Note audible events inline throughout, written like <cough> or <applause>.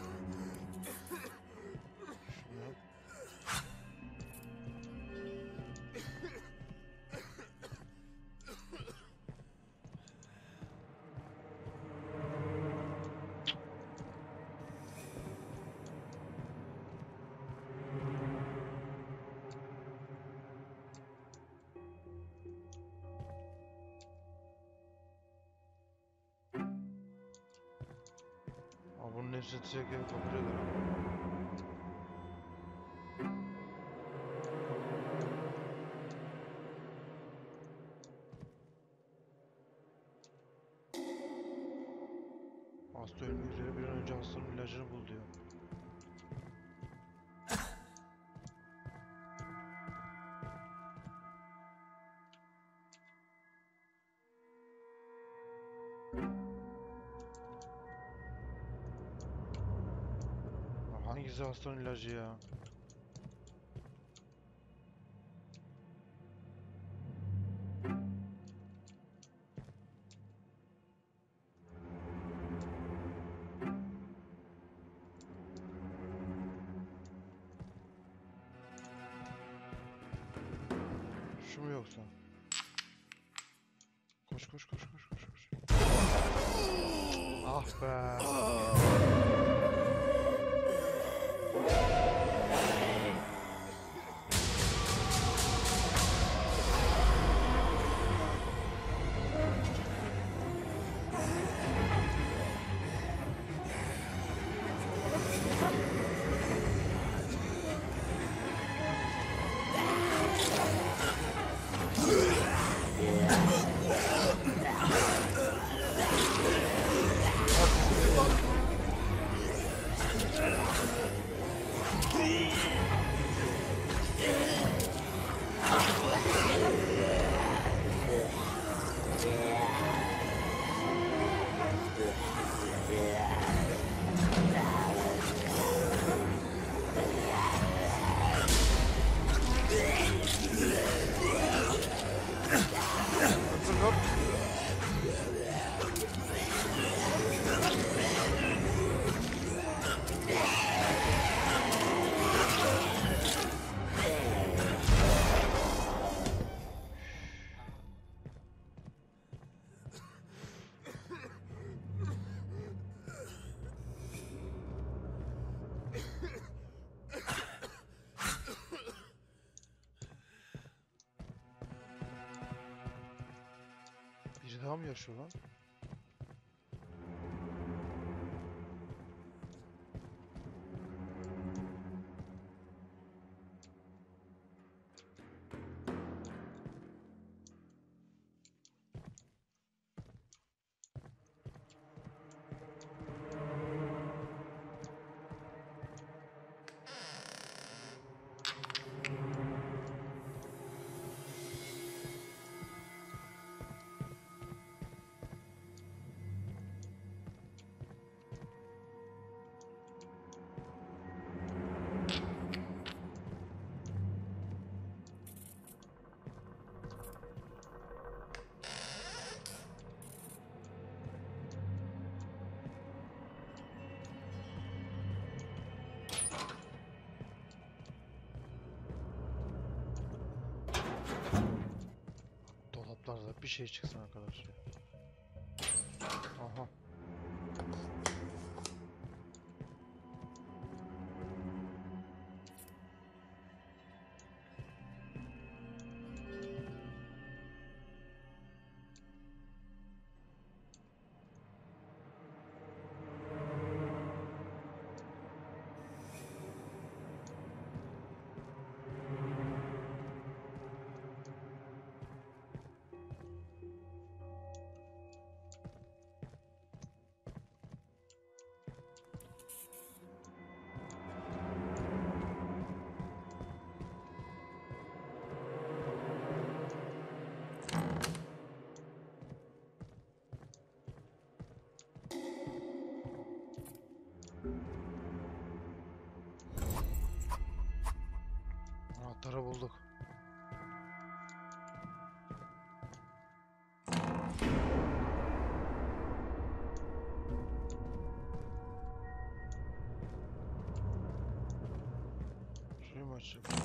time. Bunun hepsini tek ev kabul Hangisi hastanın ilacı ya? Şu mu yoksa? Koş koş koş koş koş koş. Ah be. Thank you. Daha mı yaşıyor lan? Bir şey çıksın arkadaşlar. лучше.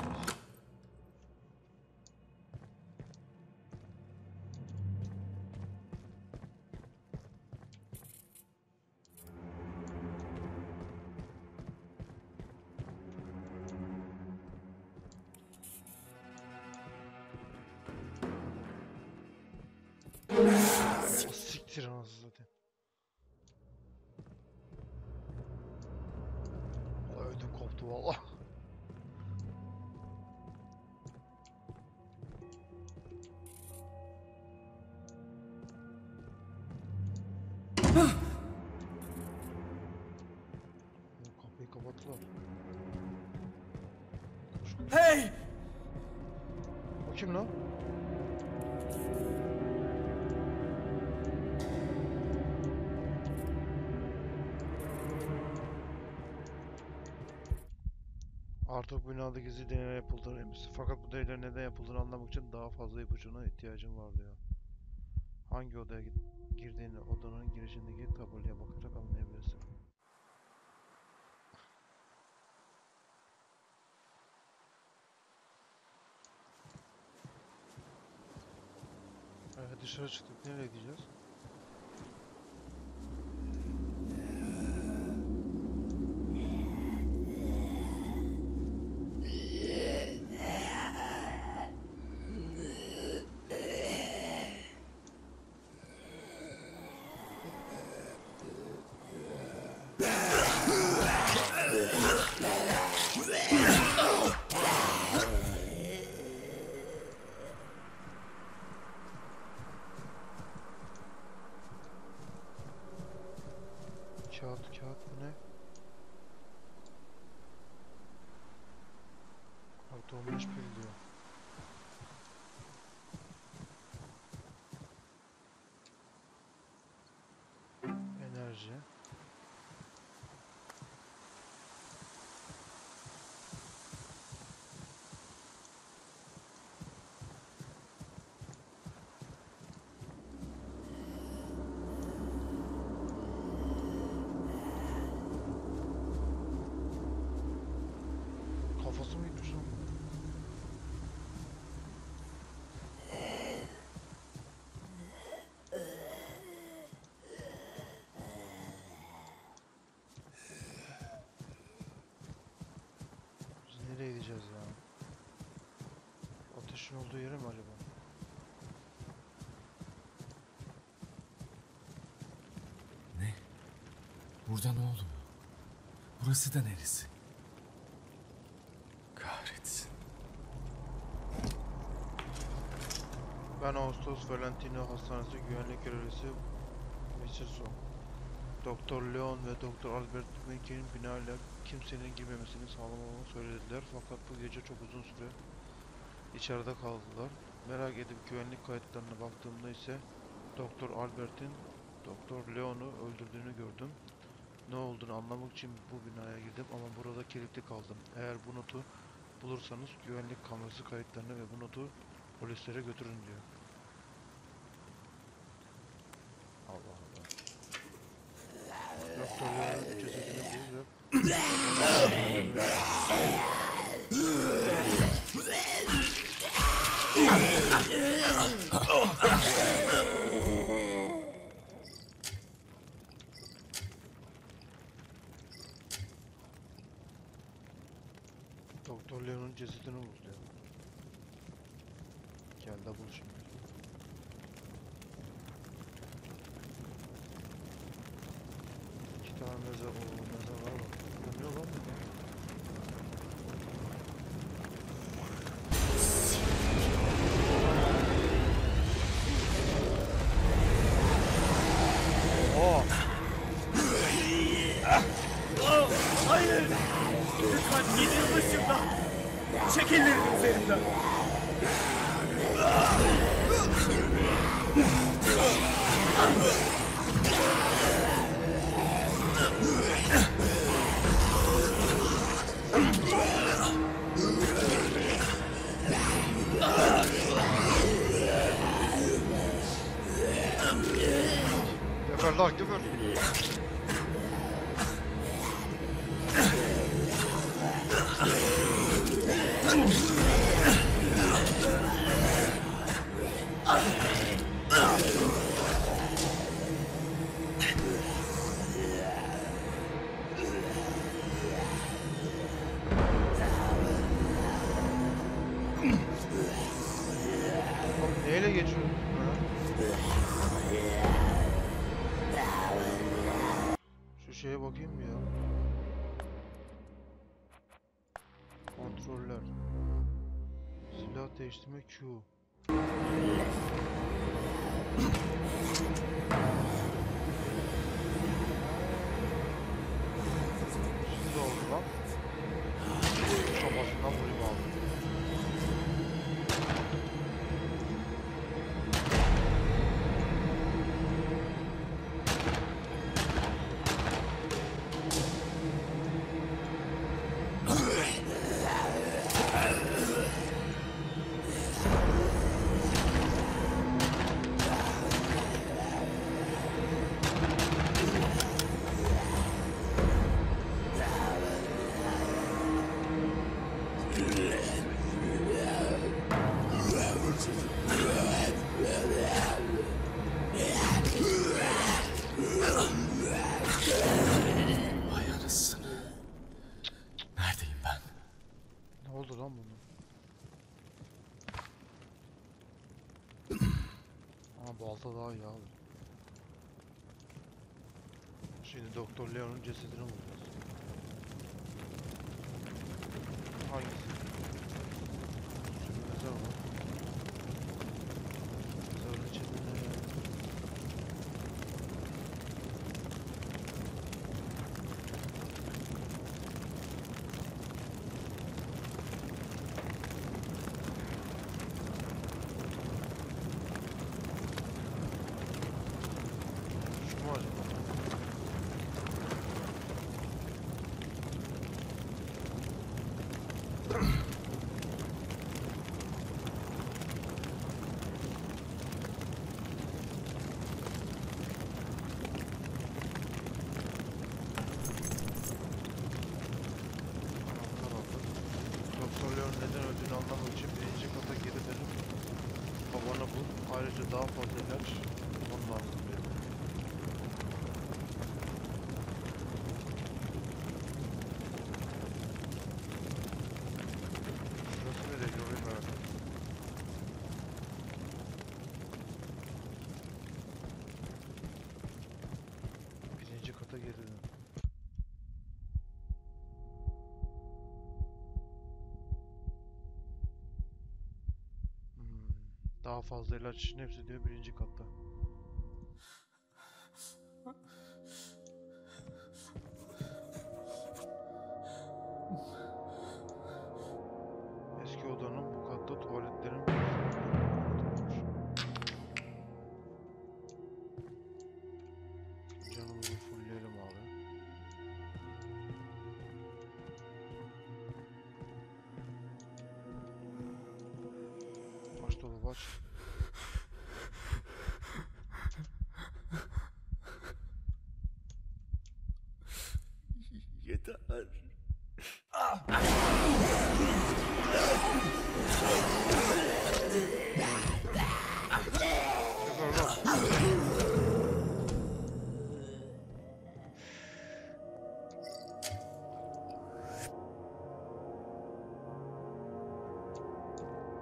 Artık binada gizli deneyler yapıldığını eminsin. Fakat bu deneylerin neden yapıldığını anlamak için daha fazla ipucuna ihtiyacım var diyor. Hangi odaya girdiğini odanın girişindeki tabloya bakarak anlayabilirsin. Evet dışarı çıktık. Nereye gideceğiz? Kağıt kağıt bu ne? Artı 15 pil diyor. Enerji. Kafası mı gitmiş lan? Biz nereye gideceğiz ya? Ateşin olduğu yere mi acaba? Ne? Burada ne oluyor? Burası da neresi? Kahretsin. Ben Ağustos Valentino Hastanesi güvenlik görevlisi Misiso. Doktor Leon ve Doktor Albert Minke'nin binayla kimsenin girmemesini sağlamamı söylediler fakat bu gece çok uzun süre içeride kaldılar. Merak edip güvenlik kayıtlarına baktığımda ise Doktor Albert'in Doktor Leon'u öldürdüğünü gördüm. Ne olduğunu anlamak için bu binaya girdim ama burada kilitli kaldım. Eğer bu notu bulursanız güvenlik kamerası kayıtlarını ve bu notu polislere götürün diyor. Allah Allah. Doktor Leon'un cesedini bul <clears throat> ve Doktor Leon'un cesedini bul diyor. Gel de bul şimdi. İki tane mezar, o Çek ellerini üzerimden! Geber lan geber. Neyle geçiyorum? Şu şeye bakayım mı ya? Kontroller. Silah değiştirme Q. daha iyi abi. Şimdi Doktor Leon'un cesedini bulacağız. Hangisi? Şimdi mezar var. Mezarın içinde ne? Şu mu acaba? Anahtar aldık. Doktor Leon neden öldüğünü anlamak için birinci kata geri dönüp babanı bul. Ayrıca daha fazla ilaç bulman lazım diyor. Şurası nereye orayı merak ettim. Birinci kata geri dön. Hmm, Daha fazla ilaç için hepsi diyor birinci katta. Eski odanın bu katta tuvaletlerin Canımızı fullleyelim abi. Aç dolabı aç.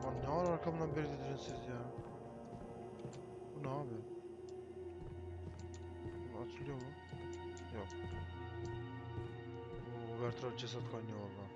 Lan ne var arkamdan beri dediniz siz ya? Bu ne abi? Bu açılıyor mu? Yok. Oo, Bertrand ceset kaynıyor valla.